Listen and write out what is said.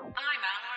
I'm out.